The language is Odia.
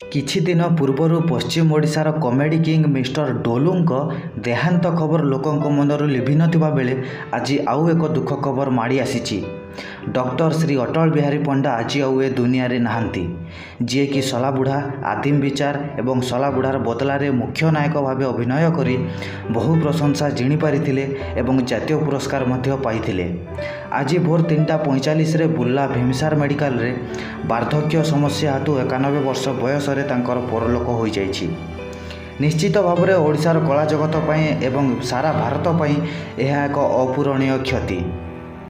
କିଛି ଦିନ ପୂର୍ବରୁ ପଶ୍ଚିମ ଓଡ଼ିଶାର କମେଡି କିଙ୍ଗ ମିଷ୍ଟର ଡୋଲୁଙ୍କ ଦେହାନ୍ତ ଖବର ଲୋକଙ୍କ ମନରୁ ଲିଭିନଥିବା ବେଳେ ଆଜି ଆଉ ଏକ ଦୁଃଖ ଖବର ମାଡ଼ି ଆସିଛି। ଡକ୍ଟର ଶ୍ରୀ ଅଟଳ ବିହାରୀ ପଣ୍ଡା ଆଜି ଆଉ ଏ ଦୁନିଆରେ ନାହାନ୍ତି। ଯିଏକି ଶଲାବୁଢ଼ା, ଆଦିମ ବିଚାର ଏବଂ ଶଲାବୁଢ଼ାର ବଦଲାରେ ମୁଖ୍ୟ ନାୟକ ଭାବେ ଅଭିନୟ କରି ବହୁ ପ୍ରଶଂସା ଜିଣିପାରିଥିଲେ ଏବଂ ଜାତୀୟ ପୁରସ୍କାର ମଧ୍ୟ ପାଇଥିଲେ। ଆଜି ଭୋର ତିନିଟା ପଇଁଚାଳିଶରେ ବୁର୍ଲା ଭୀମସାର ମେଡିକାଲରେ ବାର୍ଦ୍ଧକ୍ୟ ସମସ୍ୟା ହେତୁ ଏକାନବେ ବର୍ଷ ବୟସରେ ତାଙ୍କର ପରଲୋକ ହୋଇଯାଇଛି। ନିଶ୍ଚିତ ଭାବରେ ଓଡ଼ିଶାର କଳା ଜଗତ ପାଇଁ ଏବଂ ସାରା ଭାରତ ପାଇଁ ଏହା ଏକ ଅପୂରଣୀୟ କ୍ଷତି।